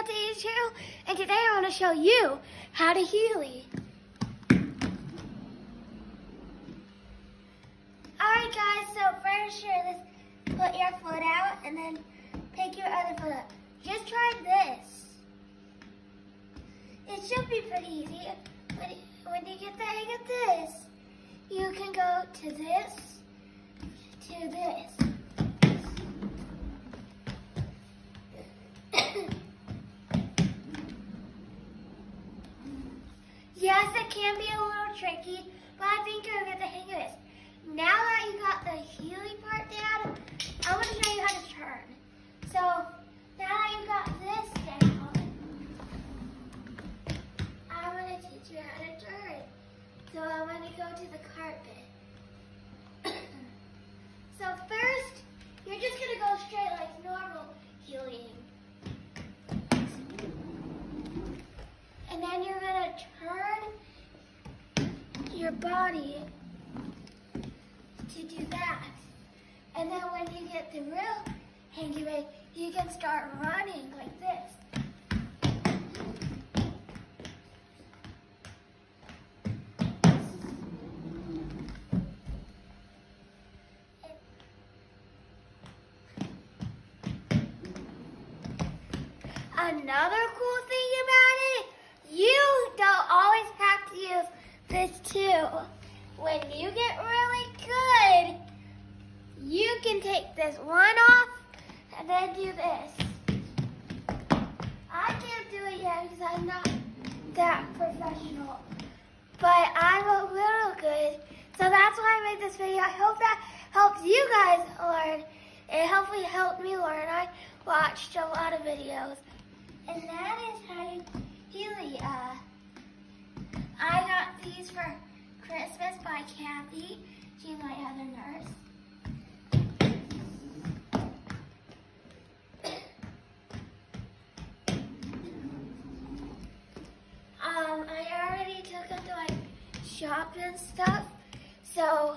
back to A's channel, and today I want to show you how to Heely. Alright guys, so first you're just put your foot out and then pick your other foot up. Just try this. It should be pretty easy. When, when you get the hang of this, you can go to this, to this. Yes, it can be a little tricky, but I think you'll get the hang of this. Now that you got the Heely part down, I want to show you how to turn. So, now that you got this down, I'm going to teach you how to turn. So I'm going to go to the carpet. so first, you're just going to go straight like normal healing. And then you're gonna turn your body to do that. And then when you get the real of it, you can start running like this. Another cool thing about it, you don't always have to use this too. When you get really good, you can take this one off and then do this. I can't do it yet because I'm not that professional, but I'm a little good. So that's why I made this video. I hope that helps you guys learn. It hopefully helped me learn. I watched a lot of videos. And that is how you. Uh, I got these for Christmas by Kathy. She's my other nurse. Um, I already took them to like shop and stuff. So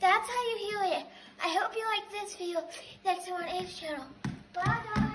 that's how you Heely. I hope you like this video. Next time on A's channel. Bye guys.